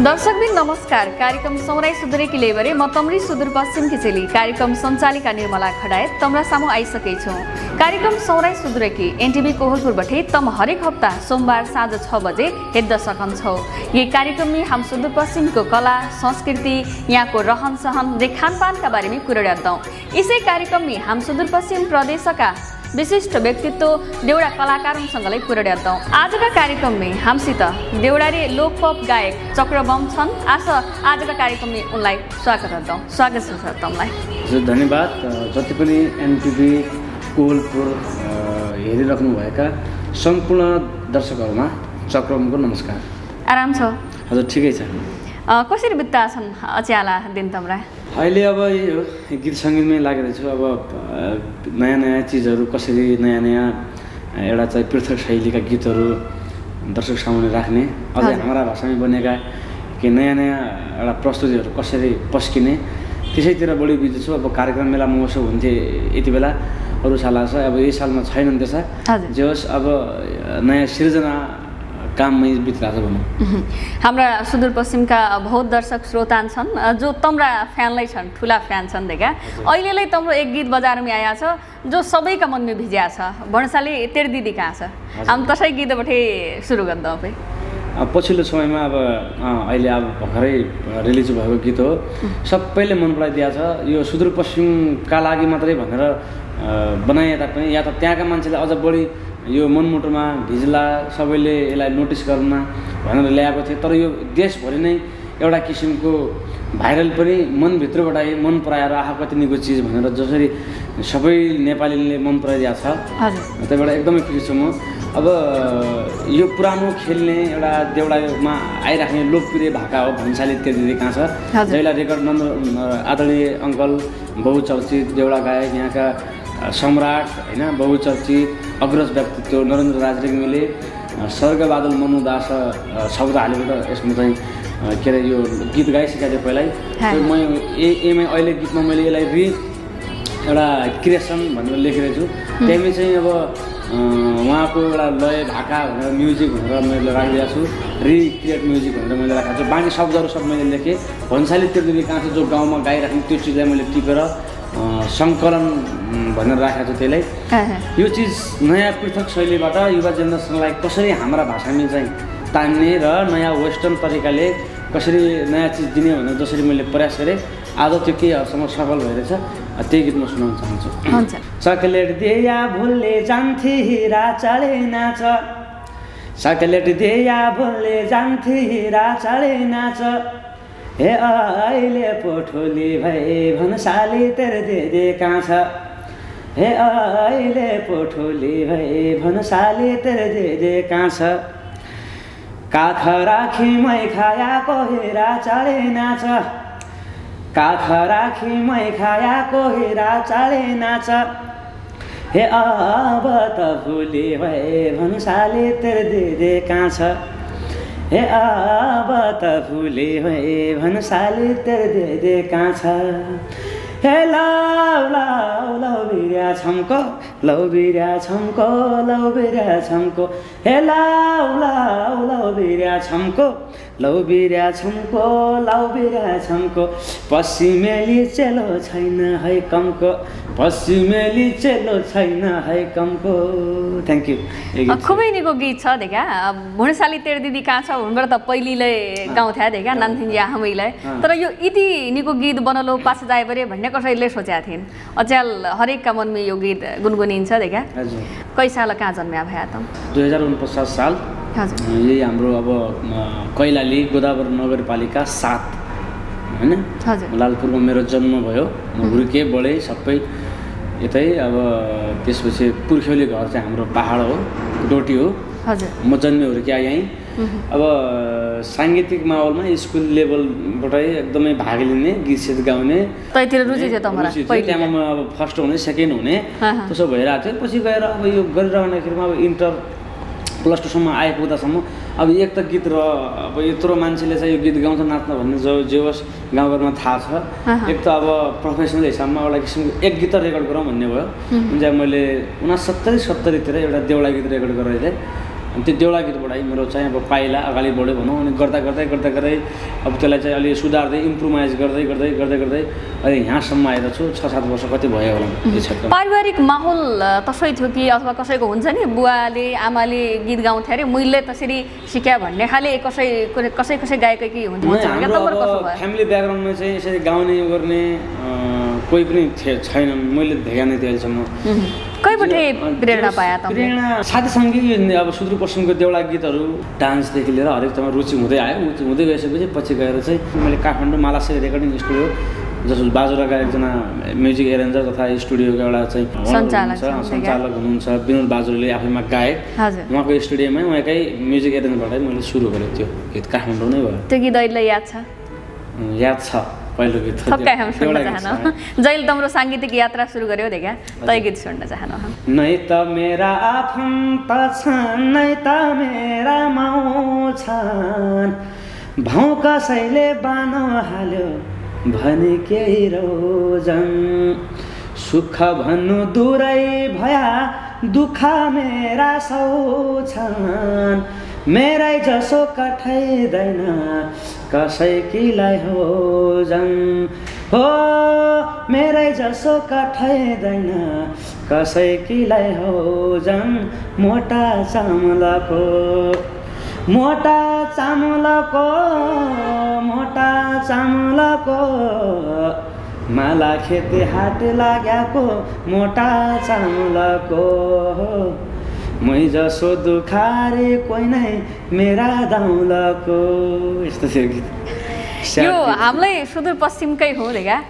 दर्शकबिन नमस्कार। कार्यक्रम सौराई सुदुरेकी लेबरे म तम्री सुदूरपश्चिम किचेली कार्यक्रम सञ्चालिका निर्मला खडायत तम्रा सामु आइसकेछु। कार्यक्रम सौराई सुदुरेकी एनटिभी कोहलपुरबाटै तम हरेक हप्ता सोमबार साँझ छ बजे हेर्द सकन्छौ यही कार्यक्रममा हाम सुदूरपश्चिमको कला संस्कृति यहाँको रहन सहन रे खानपानका बारेमा कुरा गर्दौँ। यसै कार्यक्रममा हाम सुदूरपश्चिम प्रदेशका विशिष्ट व्यक्तित्व देउडा कलाकारसँगलाई कुरा गर्दौँ आजका कार्यक्रममा हामीसित देउडारे लोकपप गायक चक्रबम छन्। आज आजका कार्यक्रममा उनलाई स्वागत गर्दौँ स्वागत छ सर तपाईँलाई। हजुर धन्यवाद। जति पनि एनटिभी कोहलपुर अ, हेरिराख्नुभएका सम्पूर्ण दर्शकहरूमा चक्रमको नमस्कार। आराम छ। हजुर ठिकै छ। कसरी बित्ता छन् अच्याला दिन तम्रा? अहिले अब यो गीत सङ्गीतमै लागेर छु अब नयाँ नयाँ चिजहरू कसरी नयाँ नयाँ एउटा चाहिँ पृथक शैलीका गीतहरू दर्शक सामुन्ने राख्ने अझै। हाम्रा भाषामै बनेका केही नयाँ नयाँ एउटा प्रस्तुतिहरू कसरी पस्किने त्यसैतिर बढी बिजी छु। अब कार्यक्रम मेला महोत्सव हुन्थे यति बेला। अरू साल छ अब यही सालमा छैनन् त्यसा जे होस् अब नयाँ सिर्जना काममै बितिरहेको छ भनौँ। हाम्रा सुदूरपश्चिमका बहुत दर्शक श्रोता छन् जो तम्रा फ्यानलाई छन् ठुला फ्यान छन् देखा। अहिलेलाई तम्रो एक गीत बजारमा आया छ जो सबैका मनमा भिजिया छ। भन्साली तेर दिदी कहाँ छ? हामी तसै गीतबाट सुरु गर्दौँ अब पछिल्लो समयमा अब अहिले अब भर्खरै रिलिज भएको गीत हो। सबैले मन पराइदिएको छ। यो सुदूरपश्चिमका लागि मात्रै भनेर बनाए तापनि या त त्यहाँका मान्छेले अझ बढी यो मनमुटुमा भिज्ला सबैले यसलाई नोटिस गर्न भनेर ल्याएको थियो। तर यो देशभरि नै एउटा किसिमको भाइरल पनि मनभित्रबाट मन पराएर आहा कति निको चिज भनेर जसरी सबै नेपालीले मन पराइदिएको छ। त्यहीबाट एकदमै खुसी छु म। अब यो पुरानो खेल्ने एउटा देउडामा आइराख्ने लोकप्रिय भाका हो भन्साली त्यति कहाँ छ। जसलाई रेकर्ड नम्बर आदरणीय अङ्कल बहुचर्चित देउडा गायक यहाँका सम्राट होइन बहुचर्चित अग्रज व्यक्तित्व नरेन्द्र राज रेग्मीले स्वर्गबादल मनु दास शब्द हालेको त यसमा चाहिँ के अरे यो गीत गाइसकेको थियो पहिल्यै। त्यो म ए एमा अहिले गीतमा मैले यसलाई रि एउटा क्रिएसन भनेर लेखिरहेको छु। त्यहाँदेखि चाहिँ अब उहाँको एउटा लय भाका भनेर म्युजिक भनेर मैले राखिदिएको छु। रिक्रिएट म्युजिक भनेर मैले राखेको छु। बाँकी शब्दहरू सब मैले लेखेँ। भन्साली त्रिदेवी कहाँ छ जो गाउँमा गाइराख्ने त्यो चिजलाई मैले टिपेर सङ्कलन भनेर राखेको छु त्यसलाई। यो चिज नयाँ पृथक शैलीबाट युवा जेनेरेसनलाई कसरी हाम्रा भाषामा चाहिँ तान्ने र नयाँ वेस्टर्न तरिकाले कसरी नयाँ चिज दिने भनेर जसरी मैले प्रयास गरेँ आज त्यो केही हदसम्म सफल भइरहेछ त्यही गीत म सुनाउन चाहन्छु। हुन्छ। चकलेट दिया भुलले जान्थे हिरा चढे नाच। चकलेट दिया भुलले जान्थे हिरा चढे नाच। हे अहिले पोठोली भए भन्साले तेर दे कहाँ छ? हे अहिले पोठोली भए भन्साले तेर दे कहाँ छ? काख राखी मै खायाको हेरा चढे नाच। काख राखी मै खायाको हेरा चढे नाच। हे अब त भुले भए भन्साले तेर दे दे कहाँ छ? हे अब त भुले भए भन्साले दे दे कहाँ छ? हे लाउ लाउ लौ बिर्या छम्को लौ बिर्या छम्को लौ बिर्या छम्को। हे लाउ लाउ लौ बिर्या छम्को लौ बिर्या छम्को लौ छम्को। पश्चिमेली चेलो छैन है कमको। पश्चिमेली चेलो छैन है कमको। थ्याङ्क यू खुबै निको गीत छ देखा। भुँडसाली तेर दिदी कहाँ छ? हुनबाट त पहिलीले गाउँथ्या देखा नान्थिन या हमैलाई। तर यो यति निको गीत बनलो पास जाए परे भन्ने कसैले सोचेका थिइन्। अच्याल हरेकका मनमा यो गीत गुनगुनिन्छ देखा। हजुर। कै साल कहाँ जन्म्या भए त? दुई हजार उनपचास साल। यही हाम्रो अब कैलाली गोदावरी नगरपालिका सात होइन? लालपुरमा मेरो जन्म भयो। म हुर्केँ बढेँ सबै यतै अब त्यसपछि पुर्ख्यौली घर चाहिँ हाम्रो पाहाड हो डोटी हो। हजुर म जन्मे हुर्किया यहीँ अब साङ्गीतिक माहौलमा स्कुल लेभलबाटै एकदमै भाग लिने गीत सित गाउने। त्यहाँमा म अब फर्स्ट हुने सेकेन्ड हुने। त्यसो भइरहेको थियो। पछि गएर अब यो गरिरहँदाखेरिमा अब इन्टर प्लस टूसम्म आइपुग्दासम्म। अब एक त गीत र अब यत्रो मान्छेले चाहिँ यो गीत गाउँछ नाच्न भन्ने जो जे होस् गाउँघरमा थाहा छ। एक त अब प्रोफेसनल हिसाबमा एउटा किसिमको एक गीत त रेकर्ड गरौँ भन्ने भयो। जुन चाहिँ मैले उनासत्तरी सत्तरीतिर एउटा देउडा गीत रेकर्ड गरेर थिएँ त्यो देउडा गीतबाट मेरो चाहिँ अब पाइला अगाडि बढ्यो भनौँ अनि गर्दा गर्दै गर्दा गर्दै अब त्यसलाई चाहिँ अलि सुधार्दै इम्प्रुभाइज गर्दै गर्दै गर्दै गर्दै अहिले यहाँसम्म आएर छु। छ सात वर्ष कति भयो होला यो पारिवारिक माहौल तसै थियो कि अथवा कसैको हुन्छ नि बुवाले आमाले गीत गाउँथे अरे मैले त्यसरी सिक्या भन्ने खाले कसै कसै कसै गायकै कि हुन्छ फ्यामिली ब्याकग्राउन्डमा चाहिँ यसरी गाउने गर्ने कोही पनि थिए- छैनन्। मैले भेगा नै थिएँ अहिलेसम्म। कहीँबाटै प्रेरणा पाया त प्रेरणा साथीसँगै यो अब सुदूरपश्चिमको देउडा गीतहरू डान्सदेखि लिएर हरेक ठाउँमा रुचि हुँदै आयो। रुचि हुँदै गइसकेपछि पछि गएर चाहिँ मैले काठमाडौँ मालासे रेकर्डिङ स्टुडियो जसो बाजुराका एकजना म्युजिक एरेन्जर तथा स्टुडियोको एउटा चाहिँ सञ्चालक हुनुहुन्छ, विनोद बाजुले आफैमा हजुर। उहाँको स्टुडियोमै उहाँकै म्युजिक एरेन्जरबाटै मैले सुरु गरेको त्यो गीत। काठमाडौँ नै भयो। त्यो गीत अहिले याद छ? याद छ। पहिलो गीत हम सुन्न चाहनु। तम्रो साङ्गीतिक यात्रा सुरु गर्यो देखा तै गीत सुन्न चाहनु नै त मेरा आफन्त छन् नै त मेरा माउ छन् भाउ कसैले बानो हाल्यो भने केही रोजन। सुख भन्नु दुरै भया दुःख मेरा सौ छन् मेरै जसो कठाइँदैन कसैकीलाई होजन हो मेरै जसो कठाइँदैन कसैकीलाई होजन मोटा चामलको मोटा चामलको मोटा चामलको माला खेते हाट लाग्याको मोटा चामलको मै जसो दुखारे कोही नै मेरा दाउलको यस्तो थियो गीत। यो। हामीलाई सुदूरपश्चिमकै हो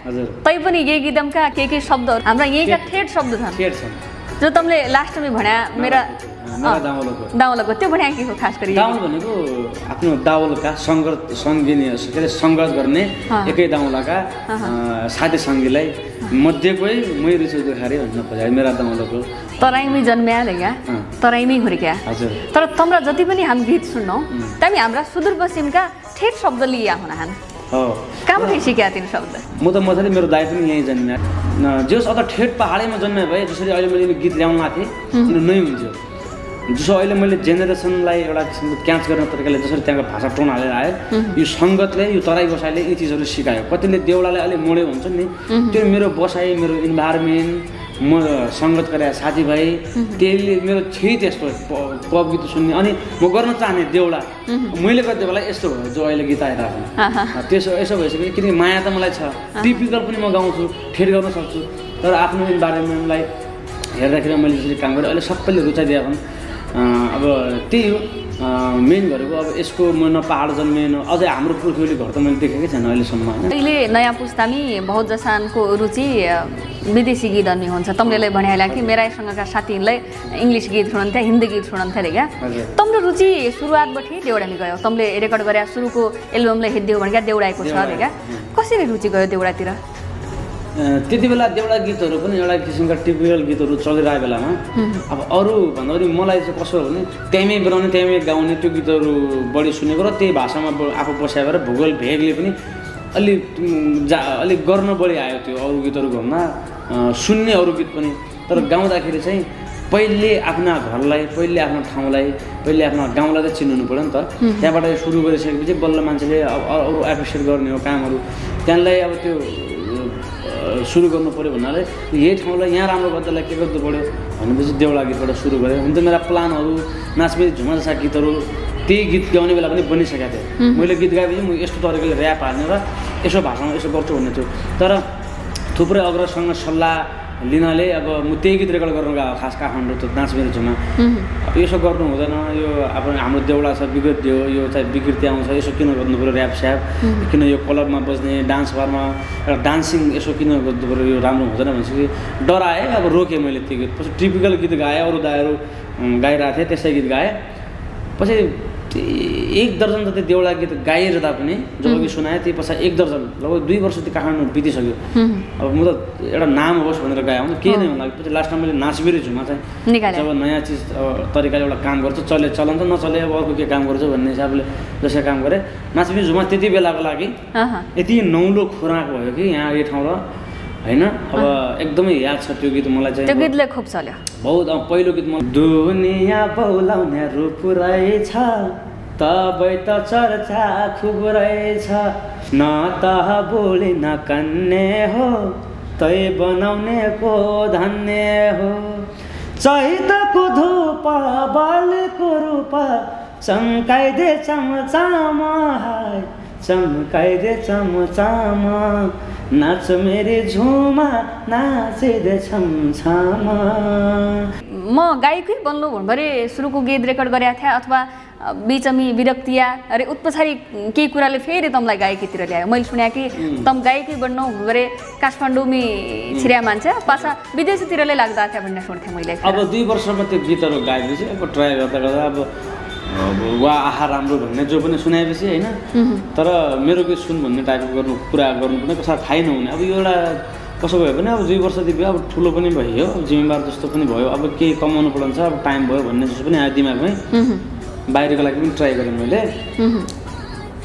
हजुर। तै पनि यही गीतमका के के शब्दहरू हाम्रा यहीँका ठेट शब्द छन्? जो तपाईँले लास्टमा भन्या मेरा मेरा दाउलको त्यो भन्या के हो खास गरी? दाउल भनेको आफ्नो दाउलका सङ्गत सङ्गिनी के अरे सङ्गत गर्ने। एकै दाउलाका साथी सङ्गीलाई मध्येकै मै रुचि दुखारे भन्न खोजेँ। मेरा दाउलको तराईमै जन्म्या देखा अँ। तराईमै हुर्क्या हजुर। तर तम्रा जति पनि हामी गीत सुन्नौँ त्यहाँ हाम्रा सुदूरपश्चिमका ठेट शब्द लिया हुन हान। हो। कहाँबाट सिक्या तिन शब्द। म त मजाले मेरो दाइ पनि यहीँ जन्मिया। जस अझ ठेट पहाडैमा जन्मिया भए जसरी अहिले मैले गीत ल्याउनु आएको थिएँ नै हुन्थ्यो। जसो अहिले मैले जेनेरेसनलाई एउटा किसिमको क्याच गर्ने तरिकाले जसरी त्यहाँको भाषा टोन हालेर आयो यो सङ्गतले यो तराई बसाइले यी चिजहरू सिकायो। कतिले देउडालाई अलिक मोडे हुन्छ नि त्यो मेरो बसाइ मेरो इन्भाइरोमेन्ट म सङ्गत गरेर साथीभाइ त्यसले मेरो थिएँ त्यस्तो पप गीत सुन्ने। अनि म गर्न चाहने देउडा मैले कति बेला यस्तो भयो जो अहिले गीत आइरहेको छ। त्यसो यसो भइसक्यो किनकि माया त मलाई छ। टिपिकल पनि म गाउँछु ठेट गर्न सक्छु। तर आफ्नो इन्भाइरोमेन्टलाई हेर्दाखेरि मैले जसरी काम गरेँ अहिले सबैले रुचाइदिएको हुन्। अँ, अब त्यही हो। मेन भनेको अब यसको म न पाहाड जन्मेँ न अझै हाम्रो पुर्खौली घर त मैले देखेकै छैन अहिलेसम्म होइन? अहिले नयाँ पुस्तामी बहुत जसानको रुचि विदेशी गीतहरू हुन्छ। तम्लेले भनिहाल्यो कि मेरासँगका साथीहरूलाई इङ्ग्लिस गीत सुनाउँथ्यो हिन्दी गीत सुनाउँथ्यो अरे क्या। तम्रो रुचि सुरुवातबाटै देउडामी गयो। तमले रेकर्ड गरे सुरुको एल्बमले हिँड्दियो भने क्या देउडाएको छ अरे क्या। कसरी रुचि गयो देउडातिर? त्यति बेला देउडा गीतहरू पनि एउटा किसिमका टिपिकल गीतहरू चलिरहेको बेलामा। अब अरू भन्दा पनि मलाई चाहिँ कसो हो भने त्यहीँमै बनाउने त्यहीँमै गाउने त्यो गीतहरू बढी सुनेको र त्यही भाषामा आफू बसाएर भूगोल भेगले पनि अलि उम्, जा अलिक गर्न बढी आयो त्यो अरू गीतहरू अँ, सुन्ने अरू गीत पनि। तर गाउँदाखेरि चाहिँ पहिले आफ्ना घरलाई पहिले आफ्नो ठाउँलाई पहिले आफ्नो गाउँलाई चाहिँ चिन्नु पऱ्यो नि त। त्यहाँबाट सुरु गरिसकेपछि बल्ल मान्छेले अब अरू एप्रिसिएट गर्ने हो कामहरू। त्यहाँलाई अब त्यो सुरु गर्नु पऱ्यो भन्नाले यही ठाउँलाई यहाँ राम्रो गर्दालाई के गर्नु पऱ्यो भनेपछि देउडा गीतबाट सुरु गरेँ हुन त मेरा प्लानहरू नाचमेरी झुमा जस्ता गीतहरू त्यही गीत गाउने बेला पनि बनिसकेको थियो मैले गीत गाएपछि म यस्तो तरिकाले ऱ्याप हाल्ने र यसो भाषामा यसो गर्छु भन्ने थियो तर थुप्रै अग्रजसँग सल्लाह लिनाले अब म त्यही गीत रेकर्ड गर्न गएको खास काठमाडौँ त नाचमेरी झुमा अब यसो गर्नु हुँदैन यो अब हाम्रो देउडा छ बिग्रियो यो चाहिँ विकृति आउँछ यसो किन गर्नु पऱ्यो ऱ्याप स्याप? किन यो क्लबमा बज्ने डान्स बारमा एउटा डान्सिङ यसो किन गर्नु पऱ्यो यो राम्रो हुँदैन भनेपछि डराएँ अब रोकेँ मैले त्यो गीत। पछि टिपिकल गीत गाएँ अरू दाइहरू अँ, गाइरहेको थिएँ त्यसै गीत गाएँ। पछि एक दर्जन जति देउडा गीत गाइरहँदा पनि जब कि सुनाएँ त्यो पछाडि एक दर्जन लगभग दुई वर्ष त्यो काठमाडौँ बितिसक्यो। अब म त एउटा नाम होस् भनेर गएँ केही नै हुन लाग्यो। पछि लास्टमा मैले नाचबेरी झुमा चाहिँ जब नयाँ चिज तरिकाले एउटा काम गर्छु चले चलन त नचले अब अर्को के काम गर्छु भन्ने हिसाबले जसरी काम गरेँ। नाचबेरी झुमा त्यति बेलाको लागि। यति नौलो खोराक भयो कि यहाँ यो ठाउँ र होइन? अब एकदमै याद छ त्यो गीत मलाई त्यो चाहिँ गीतले खुब चल्यो। बहुत अब पहिलो गीत मलाई दुनियाँ बोलाउने रूप रहेछ तबै त चर्चा खुब रहेछ। न त बोली न कन्ने हो तै बनाउने को धन्य हो। चैतको धूप बलको रूप चम्काइदे चमचाम हाय चम्काइदे चमचाम। नाच मेरी झुमा नाचिदे छमछाम। म गायकै बन्नु भन्भरे सुरुको गीत रेकर्ड गरेका थिएँ अथवा बिचमी विरक्तिया अरे उत पछाडि केही कुराले फेरि तँलाई गायकीतिर ल्यायो। मैले सुने कि तँ गायकै बन्नु भन्भरे काठमाडौँमी छिर्या मान्छे पाछा विदेशीतिरले लाग्दा थियो भन्ने सुन्थेँ मैले। अब दुई वर्षमा त्यो गीतहरू गाएपछि अब ट्राई गर्दा गर्दा अब वा आहा राम्रो भन्ने जो पनि सुनाएपछि होइन तर मेरो गीत सुन भन्ने टाइपको गर्नु कुरा गर्नु पनि कसै थाहै नहुने। अब यो एउटा कसो भयो भने अब दुई वर्षदेखि अब ठुलो पनि भयो जिम्मेवार जस्तो पनि भयो अब केही कमाउनु पर्छ अब टाइम भयो भन्ने जस्तो पनि आयो दिमागमै। बाहिरको लागि पनि ट्राई गरेँ मैले।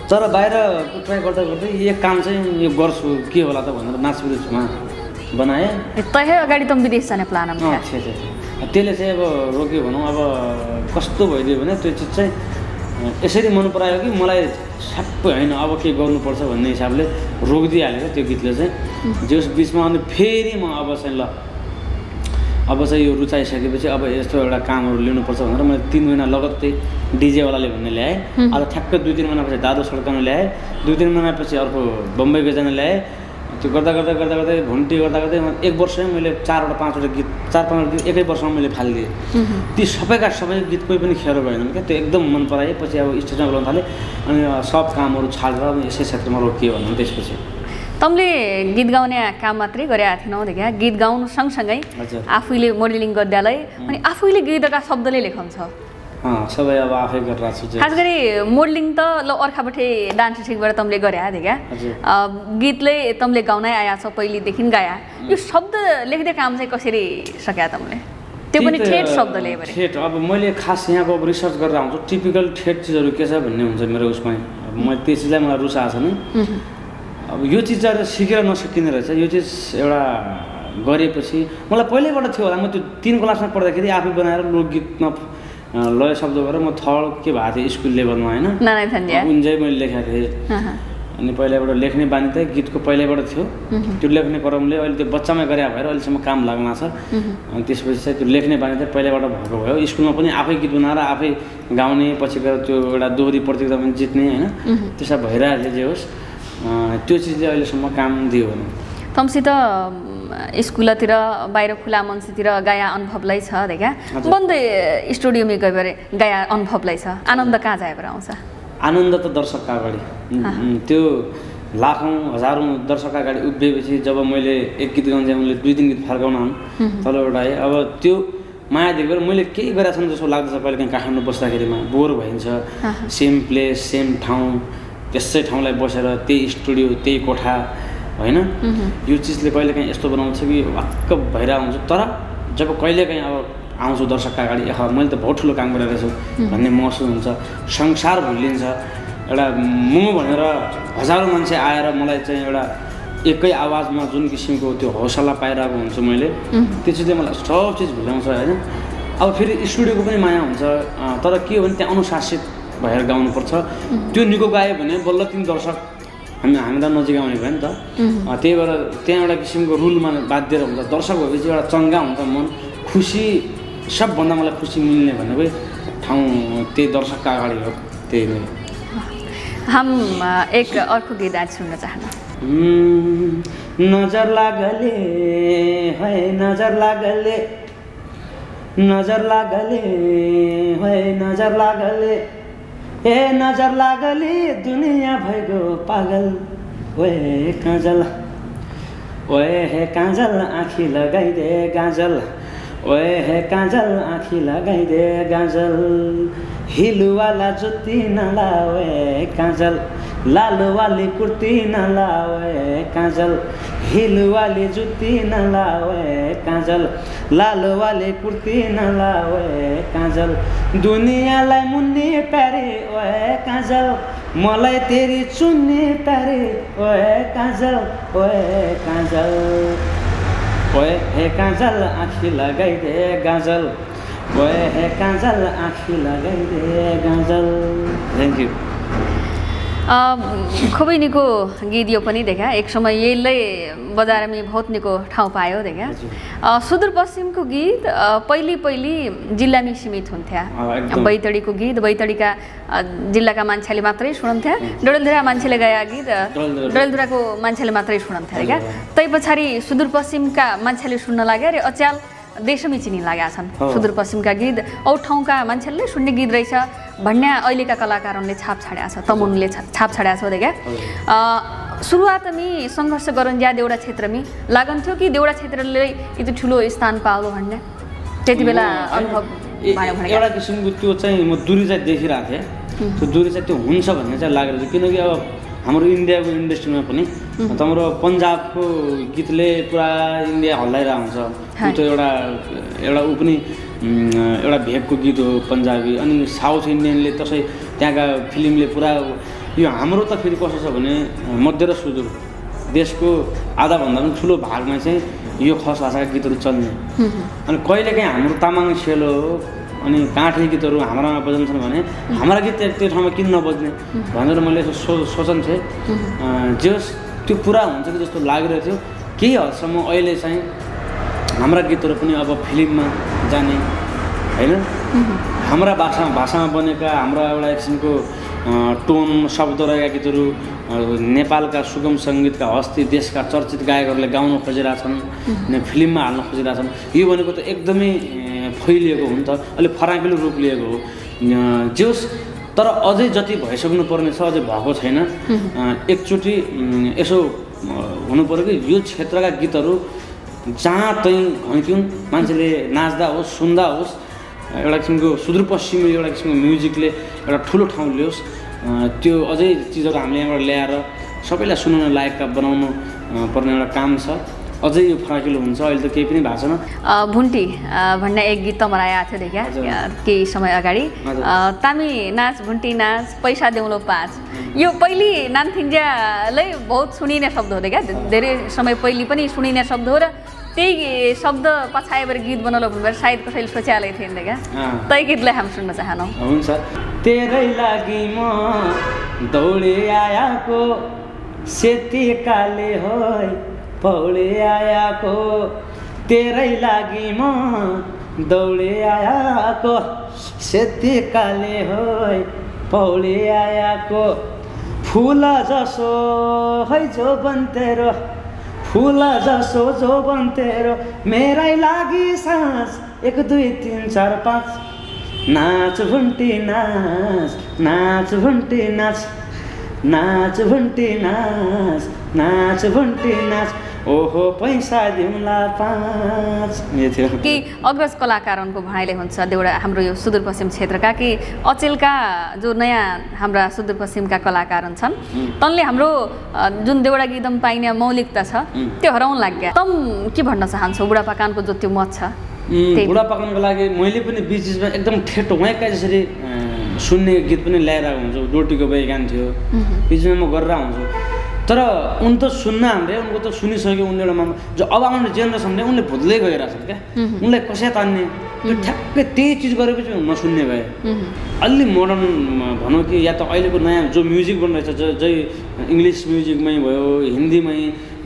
तर बाहिरको ट्राई गर्दा गर्दै एक काम चाहिँ यो गर्छु के होला त भनेर नाच विदेशमा बनाएँ अगाडि तँ विदेश जाने प्लान। त्यसले चाहिँ अब रोक्यो भनौँ अब कस्तो भइदियो भने त्यो चिज चाहिँ यसरी मन परायो कि मलाई सबै होइन अब के गर्नुपर्छ भन्ने हिसाबले रोकिदिइहाल्यो त्यो गीतले चाहिँ। जस बिचमा अनि फेरि म अब चाहिँ ल अब चाहिँ यो रुचाइसकेपछि अब यस्तो एउटा कामहरू लिनुपर्छ भनेर मैले तिन महिना लगत्तै डिजेवालाले भन्ने ल्याएँ। अब ठ्याक्कै दुई तिन महिनापछि दादो सड्काउन ल्याएँ। दुई तिन महिनापछि अर्को बम्बई गजान ल्याएँ। त्यो गर्दा गर्दा गर्दा गर्दै भुन्टी गर्दा गर्दै एक वर्षमै मैले चारवटा पाँचवटा गीत चार पाँचवटा गीत एकै वर्षमा मैले फालिदिएँ। ती सबैका सबै गीत कोही पनि खेरो भएन क्या त्यो एकदम मन पराएँ पछि अब स्टेजमा बोलाउन थालेँ अनि सब कामहरू छाडेर अब यसै क्षेत्रमा रोकियो भन्नु त्यसपछि। तँले गीत गाउने काम मात्रै गरेका थिएनौ देखा गीत गाउनु सँगसँगै आफैले मोडलिङ गर्दालाई अनि आफैले गीतका शब्दले लेखन्छ। अँ सबै अब आफै गरिरहेको छु। खास गरी मोडलिङ त ल अर्खापट्टि डान्स ठिकबाट तँले गरे देखा हजुर। गीतले तँले गाउनै आया छ पहिलेदेखि गाया। यो शब्द लेख्दै काम चाहिँ कसरी सक्या तँले त्यो पनि ठेट शब्दले ठेट अब मैले खास यहाँको अब रिसर्च गरेर आउँछु टिपिकल ठेट चिजहरू के छ भन्ने हुन्छ मेरो उसमा। मैले त्यो चिजलाई मलाई रुचा छ नि। अब यो चिज चाहिँ सिकेर नसकिने रहेछ। यो चिज एउटा गरेपछि मलाई पहिल्यैबाट थियो होला म त्यो तिन क्लासमा पढ्दाखेरि आफै बनाएर लोकगीतमा लय शब्द गरेर म थर्ड के भएको थिएँ स्कुल लेभलमा होइन? उन्जै मैले लेखेको थिएँ। अनि पहिलाबाट लेख्ने बानी त गीतको पहिल्यैबाट थियो। त्यो लेख्ने क्रमले अहिले त्यो बच्चामा गरे भएर अहिलेसम्म काम लाग्न छ। अनि त्यसपछि चाहिँ त्यो लेख्ने बानी चाहिँ पहिल्यैबाट भएको भयो। स्कुलमा पनि आफै गीत बनाएर आफै गाउने पछि गएर त्यो एउटा दोहोरी प्रतियोगिता पनि जित्ने होइन? त्यसो भइरहेको थियो जे होस्। त्यो चिजले अहिलेसम्म काम दियो भने। तमसित स्कुलतिर बाहिर खुला मञ्चतिर गाया अनुभवलाई छ देखा। बन्दै स्टुडियोमा गयो भने गाया अनुभवलाई छ। आनन्द कहाँ जाएर आउँछ? आनन्द त दर्शकका अगाडि। त्यो लाखौँ हजारौँ दर्शकका अगाडि उभिएपछि जब मैले एक गीत चाहिँ मैले दुई तिन गीत फर्काउन आउँ तलबाट है अब त्यो माया देखेर मैले केही गरेको छैन जस्तो लाग्दछ कहिले काहीँ काठमाडौँ बस्दाखेरिमा। बोर भइन्छ सेम प्लेस सेम ठाउँ त्यसै ठाउँलाई बसेर त्यही स्टुडियो त्यही कोठा होइन? यो चिजले कहिले काहीँ यस्तो बनाउँछ कि वाक्क भइरहेको हुन्छ। तर जब कहिले काहीँ अब आउँछु दर्शकका अगाडि एख मैले त बहुत ठुलो काम गरेको छु भन्ने महसुस हुन्छ। संसार भुलिन्छ। एउटा मु भनेर हजारौँ मान्छे आएर मलाई चाहिँ एउटा एकै आवाजमा जुन किसिमको त्यो हौसला पाइरहेको हुन्छु मैले त्यो चिजले मलाई सब चिज भुल्याउँछ होइन? अब फेरि स्टुडियोको पनि माया हुन्छ। तर के हो भने त्यहाँ अनुशासित भएर गाउनुपर्छ। त्यो निको गायो भने बल्ल तिन दर्शक हामी हामीलाई नजिक आउने भयो नि त। त्यही भएर त्यहाँ एउटा किसिमको रुलमा बाध्यता हुन्छ दर्शक भएपछि एउटा चङ्गा हुन्छ मन खुसी सबभन्दा मलाई खुसी मिल्ने भनेकै ठाउँ त्यही दर्शकका अगाडि हो त्यही नै। हम एक अर्को गीत आज सुन्न चाहन्छु नजर लागले है नजर लागले नजर लागले है नजर लागले। ए नजर लागले दुनियाँ भइगयो पागल। ओए काजल ओए हे काजल आँखी लगाइदे गाजल। ओए हे काजल आँखी लगाइदे गाजल। हिलुवाला जुत्ती नलाओए काजल। लालुवाली कुर्ती नलाओए काजल। हिलुवाली जुत्ती नलाओए काजल। लालुवाली कुर्ती नलाओए काजल। दुनियाँलाई मुन्नी प्यारे ओए काजल। मलाई तेरी चुन्ने तारे ओए काजल ओए काजल। ओए हे काजल आँखी लगाइदे गाजल। ओए हे काजल आँखी लगाइदे गाजल। थ्याङ्क यू खुबै निको गीत यो पनि देखा। एक समय यसले बजारमा बहुत निको ठाउँ पायो देखा। सुदूरपश्चिमको गीत पहिली पहिली जिल्लामै सीमित हुन्थ्या। बैतडीको गीत बैतडीका जिल्लाका मान्छेले मात्रै सुन्थ्या डडेलधुरा मान्छेले गाया गीत। डडेलधुराको मान्छेले मात्रै सुन्थ्या क्या। तै पछाडि सुदूरपश्चिमका मान्छेले सुन्न लाग्यो अरे अच्याल देशमै चिनी लागेका छन्। सुदूरपश्चिमका गीत औ ठाउँका मान्छेले सुन्ने गीत रहेछ। भन्ने अहिलेका कलाकारहरूले छाप छाडेको छ तमुनले छाप छाडेको छ देखा सुरुवातमी सङ्घर्ष गरुन्ज्या देउडा क्षेत्रमी। लागन्थ्यो कि देउडा क्षेत्रले यति ठुलो स्थान पाउलो भन्ने? त्यति बेला अनुभव एउटा किसिमको त्यो चाहिँ म दूरी चाहिँ देखिरहेको थिएँ। त्यो दूरी चाहिँ त्यो हुन्छ भन्ने चाहिँ लागेको थियो। किनकि अब हाम्रो इन्डियाको इन्डस्ट्रीमा पनि हाम्रो पन्जाबको गीतले पुरा इन्डिया हल्लाइरहेको हुन्छ। त्यो त एउटा एउटा ऊ पनि एउटा भेगको गीत हो पन्जाबी। अनि साउथ इन्डियनले त्यसै त्यहाँका फिल्मले पुरा यो हाम्रो त फेरि कस्तो छ भने मध्य र सुदूर देशको आधाभन्दा पनि ठुलो भागमा चाहिँ यो खस भाषाका गीतहरू चल्ने। अनि कहिलेकाहीँ हाम्रो तामाङ सेलो अनि काठे गीतहरू हाम्रामा बजाउँछन् भने हाम्रा गीत त्यो- ठाउँमा किन नबज्ने? भनेर मैले यसो सो सोचन्थेँ जे होस् त्यो पुरा हुन्छ कि जस्तो लागिरहेको थियो केही हदसम्म अहिले चाहिँ हाम्रा गीतहरू पनि अब फिल्ममा जाने होइन? हाम्रा भाषा भाषामा बनेका हाम्रा एउटा किसिमको टोन शब्द रहेका गीतहरू नेपालका सुगम सङ्गीतका हस्ती देशका चर्चित गायकहरूले गाउन खोजिरहेछन् फिल्ममा हाल्न खोजिरहेछन्। यो भनेको त एकदमै फैलिएको हो नि त अलिक फराकिलो रूप लिएको हो। अ, जे होस् तर अझै जति भइसक्नु पर्ने छ अझै भएको छैन। एकचोटि यसो हुनु पऱ्यो कि यो क्षेत्रका गीतहरू जहाँ तहीँ घैँक्युन् मान्छेले नाच्दा होस् सुन्दा होस् एउटा किसिमको सुदूरपश्चिमी एउटा किसिमको म्युजिकले एउटा ठुलो ठाउँ लियोस् त्यो अझै चिजहरू हामीले यहाँबाट ल्याएर सबैलाई सुनाउन लायकका बनाउनु पर्ने एउटा काम छ। अझै यो फराकिलो हुन्छ? अहिले त केही पनि भएको छैन? भुन्टी भन्ने एक गीत तमरा आएको थियो देखा हजुर। केही समय अगाडि। तामी नाच भुन्टी नाच पैसा देउलो पाँच। यो पहिली नान्थिन्ज्यालै बहुत सुनिने शब्द हो देखा धेरै समय पहिली पनि सुनिने शब्द हो र त्यही शब्द पछाएर गीत बनाउनु भनेर सायद कसैले सोचिहालेको थियो नि देखा अँ। त्यही गीतलाई हामी सुन्न चाहनौँ। हुन्छ। तेरै लागि म दौडे आयाको सेती काले होइ पौडे आयाको तेरै लागि म दौडे आयाको सेती काले होइ पौडे आयाको फुल जसो है जो बन्तेरो फुल जसो जो बन्तेरो मेरै लागि सास एक दुई तिन चार पाँच नाच भुन्टी नाच नाच भुन्टी नाच नाच भुन्टी नाच नाच भुन्टी नाच ओहो पैसा दिउँला पाँच। यो थियो। कि अग्रज कलाकारहरूको भनाइले हुन्छ देउडा हाम्रो यो सुदूरपश्चिम क्षेत्रका कि अचेलका जो नयाँ हाम्रा सुदूरपश्चिमका कलाकार छन् तनले हाम्रो जुन देउडा गीतमा पाइने मौलिकता छ. त्यो हराउन लाग्यो। तम के भन्न चाहन्छौ? बुढापाकानको जो त्यो मत छ। उम्, त्यही। बुढा पाक्नको लागि मैले पनि बिच बिचमा एकदम ठेटो उहाँका जसरी सुन्ने गीत पनि ल्याएर हुन्छु डोटीको बे गान थियो। बिचमा म गरेर हुन्छु। तर उन त सुन्न हाम्रे उनको त सुनिसक्यो उनले एउटा माम। जो अब आउने जेनेरेसनले उनले भुल्दै गइरहेछन् क्या। उनलाई कसै तान्ने। त्यो ठ्याक्कै त्यही चिज गरेपछि नसुन्ने भए. अलि मोडर्न भनौँ कि या त अहिलेको नयाँ जो म्युजिक बनिरहेछ जो जै इङ्ग्लिस म्युजिकमै भयो हिन्दीमै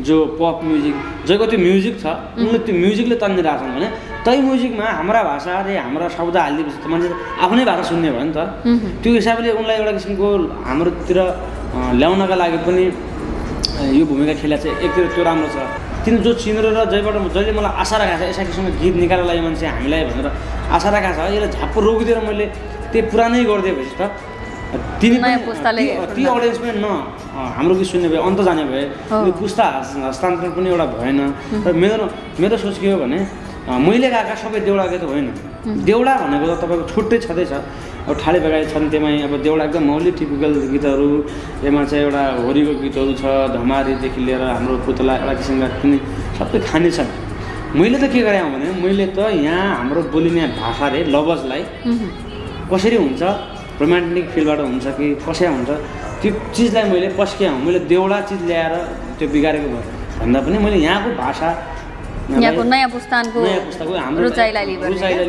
जो पप म्युजिक जैको त्यो म्युजिक छ उनले त्यो म्युजिकले तानिरहेछन् भने तै म्युजिकमा हाम्रा भाषा अरे हाम्रा शब्द हालिदिएपछि त मान्छे आफ्नै भाषा सुन्ने भयो नि त। त्यो हिसाबले उनलाई एउटा किसिमको हाम्रोतिर ल्याउनका लागि पनि यो भूमिका खेला चाहिँ एकतिर त्यो राम्रो छ। किन जो चिनेर र जैबाट जहिले मलाई आशा राखेको छ यसरी किसिमको गीत निकाल्न लागि मान्छे हामीलाई भनेर आशा राखेको छ। यसलाई झाप्पो रोकिदिएर मैले त्यो पुरानै गरिदिएपछि त। पुस्ताले ती-। अडियन्स पनि न। हाम्रो गीत सुन्ने भए अन्त जाने भए। यो पुस्ता हस्- हस्तान्तरण पनि एउटा भएन। र मेरो मेरो सोच के हो भने मैले गाएका सबै देउडा गीत होइन। देउडा भनेको त तपाईँको छुट्टै छँदैछ। अब ठाडे बगाई छन् त्यहीमा अब देउडा एकदम मौलिक टिपिकल गीतहरू। यसमा चाहिँ एउटा होरीको गीतहरू छ धमारीदेखि लिएर हाम्रो पुतला एउटा किसिमका पनि सबै खाने छन्। मैले त के गरेँ भने मैले त यहाँ हाम्रो बोलिने भाषा रे लवजलाई कसरी हुन्छ रोमान्टिक फिलबाट हुन्छ कि कसै हुन्छ त्यो चिजलाई मैले पस्किया हुँ। मैले देउडा चिज ल्याएर त्यो बिगारेको भन्दा पनि मैले यहाँको भाषा यहाँको नयाँ पुस्तानको नयाँ पुस्ताको हाम्रो रुचाइलाई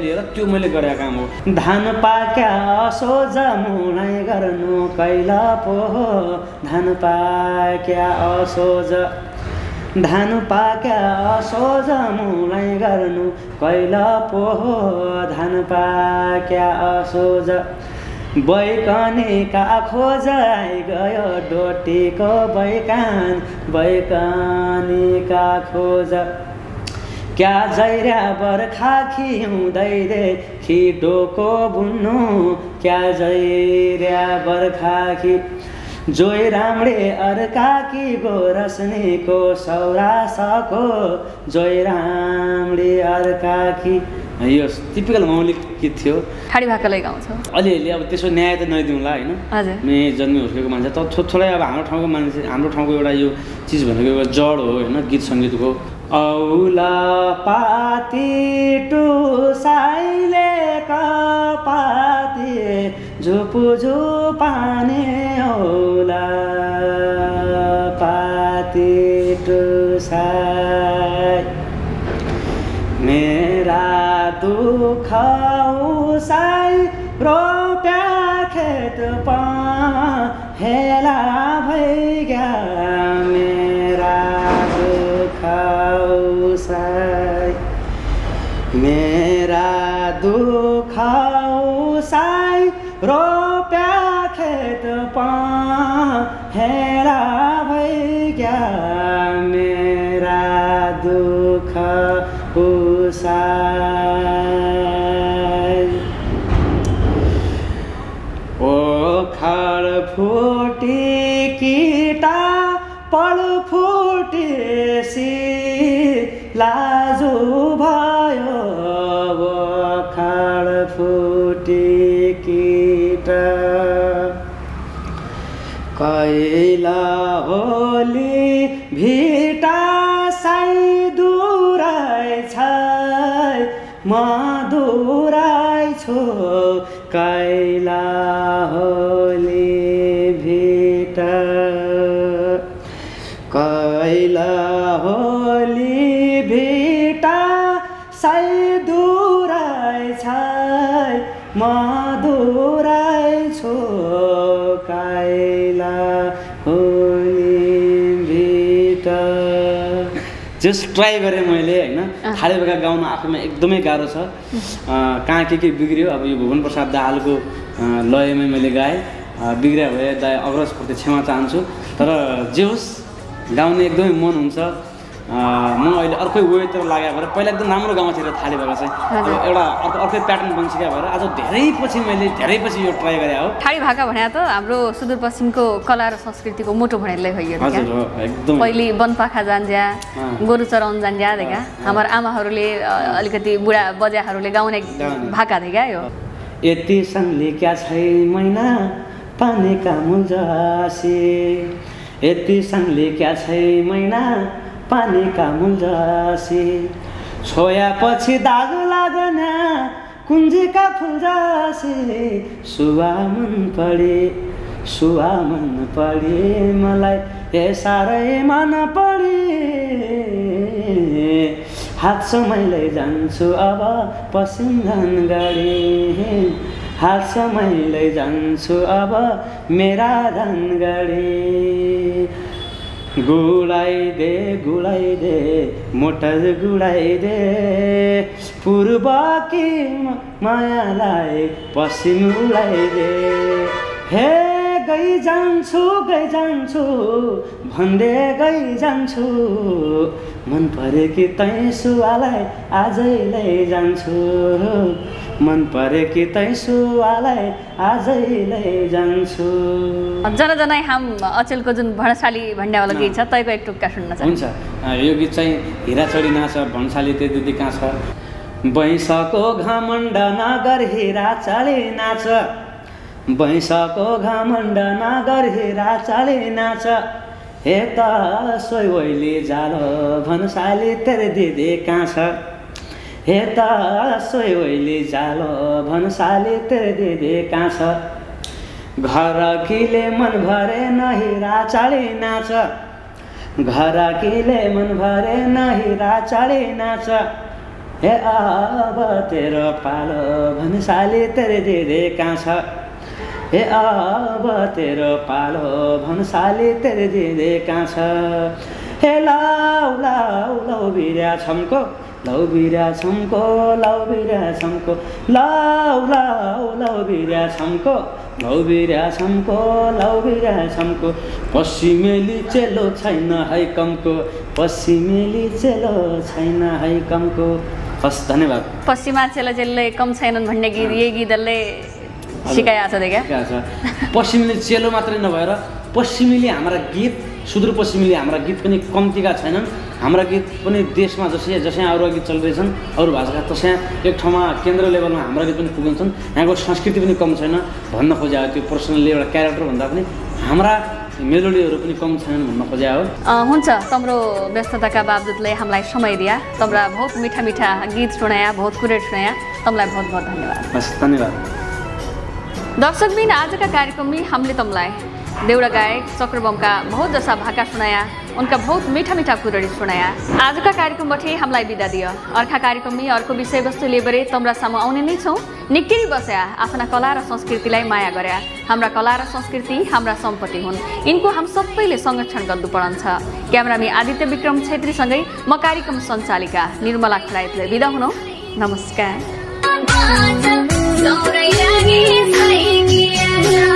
लिएर त्यो मैले गरेको काम हो। धान पाक्या असोज मुनै गर्नु कैला पो धान पाक्या असोज धान पाक्या असोज मुनै गर्नु कैला पो धान पाक्या असोज बैकनेका खोज आइ गयो डोटीको बैकान। बैकनेका खोज क्या जैर्या बर्खा खिउँदै रे खिडोको बुन्नु। क्या जैर्या बर्खा खि जोइ राम्रे अर्का कि गोरस्नेको सौरासको जोइ राम्रे अर्का कि यो टिपिकल मौलिक गीत थियो। ठाडी भाकालाई गाउँछौ। अलिअलि अब त्यसो न्याय त नदिउँला होइन? मे जन्मे हुर्केको मान्छे तर थोरै अब हाम्रो ठाउँको मान्छे हाम्रो ठाउँको एउटा यो चिज भनेको एउटा जड हो होइन? गीत सङ्गीतको। औला पाती टुसाइले कपाती झुपु झुपाने औला पाती टुसाइ। मेरा दुख उसाई रोप्या खेत पा हेला भइग्या रोप्या खेत हेला भइग्या मेरा दुख उसाई ओखर फुटी किटा पढ फुटेसी लाजु होली भिटा साई दुराइ छै म दुराइ छु कैला होली जस ट्राई गरेँ मैले होइन? थाले बेगा गाउन आफैमा एकदमै गाह्रो छ। कहाँ के के बिग्रियो? अब यो भुवन प्रसाद दाहालको लयमै मैले गाएँ। बिग्रिया भए दाइ अग्रजप्रति क्षमा चाहन्छु। तर जे होस् गाउने एकदमै मन हुन्छ। म अहिले अर्कै वेतिर लागेको भएर पहिला एकदम राम्रो गाउँथेँ र थाले बेला चाहिँ अब। एउटा अर्को अर्कै प्याटर्न बनिसक्यो भएर आज धेरै पछि मैले धेरै पछि यो ट्राई गरेँ हो। ठाडी भाका भने त हाम्रो सुदूरपश्चिमको कला र संस्कृतिको मोटो भनेरलाई हो एकदम। पहिले वनपाखा जान्ज्या। गोरु चराउन जान्ज्या देखा। हाम्रो आमाहरूले अलिकति बुढा बजाहरूले गाउने। भाका थिए क्या यो। यति सङ्गले क्या छै मैना पानीका मुल्जासे यति सङ्गले क्या छै मैना पानीका मुल्जासे छोयापछि दाग लागन कुन्जीका फुल्जासे सुवा मन परे सुवा मन परे मलाई ए साह्रै मन परे हात समयलाई जान्छु अब पश्चिम धनगढी हात समयलाई जान्छु अब मेरा धनगढी गुडाइदे गुडाइदे मोटर गुडाइदे पूर्व कि मायालाई पश्चिम उडाइदे। हे गइ जान्छु गइ जान्छु भन्दै गइ जान्छु मन परे कि तै सुवालाई आजै लैजान्छु। मन परे कि तै सुवालाई आजै लैजान्छु। जना जना हाम अचेलको जुन भणशाली भन्ड्यावाला गीत छ तैको एक टुक्का सुन्न चाहन्छु। हुन्छ। यो गीत चाहिँ हिरा चढी नाच भन्साली ते दिदी कहाँ छ? बैंसको घमण्ड नगर हिरा चढी नाच। बैंसको घमण्ड नगर हिरा चढी नाच। हे त सोइली जालो भन्साली तेरे दिदी कहाँ छ हे त सोइली जालो भन्साली तेरे दिदी कहाँ छ घरकीले मन भरे नहिरा चाँडै नाच। घरकीले मन भरे नहिरा चाँडै नाच। हे अब तेरो पालो भन्साले तेरे दिदे कहाँ छ हे अब तेरो पालो भन्साले तेरे दिदे कहाँ छ? हे लाउ लाउ लाउ बिर्या छम्को लाउ बिर्या छम्को लाउ बिर्या छम्को लाउ लाउ लाउ बिर्या छम्को लाउ बिर्या छम्को लाउ बिर्या छम्को। पश्चिमेली चेलो छैन है कमको पश्चिमेली चेलो छैन है कमको। हस् धन्यवाद। पश्चिमा चेला चेलले कम छैनन् भन्ने गीत यही गीतले सिकाइरहेको छ छ पश्चिमेली चेलो मात्रै नभएर पश्चिमेली हाम्रा गीत सुदूरपश्चिमेली हाम्रा गीत पनि कम्तीका छैनन्। हाम्रा गीत पनि देशमा जसै जसै अरू गीत चलिरहेछन् अरू भाषाका तसै एक ठाउँमा केन्द्र लेभलमा हाम्रा गीत पनि पुगिन्छन्। यहाँको संस्कृति पनि कम छैन। भन्न खोजे त्यो पर्सनल्ली एउटा क्यारेक्टर भन्दा पनि हाम्रा मेलोडीहरू पनि कम छैनन् भन्न खोजे हो। हुन्छ। तम्रो व्यस्तताका बावजुदले हामीलाई समय दिया। तमरा बहुत मिठा मिठा गीत सुनाया बहुत कुरे सुनाया। तमलाई बहुत बहुत धन्यवाद। हस् धन्यवाद। दर्शकबिन आजका कार्यक्रम हमले तमलाई देउडा गायक चक्रबमका बहुत जसा भाका सुनाया उनका बहुत मीठा मीठा कुरड़ी सुनाया। आजका कार्यक्रमबाट हामीलाई बिदा दियो। अर्का कार्यक्रममा अर्को विषयवस्तु लिएर तम्रा सामु आउने नै छौँ। निकै बस्या आफ्ना कला र संस्कृतिलाई माया गर्या। हाम्रा कला र संस्कृति हाम्रा सम्पत्ति हुन्। यिनको हम सबैले संरक्षण गर्नु पर्छ क्यामेरामी आदित्य विक्रम छेत्रीसँगै म कार्यक्रम सञ्चालिका निर्मला खराइतले बिदा हुनु। नमस्कार। सौरै लागि सही किया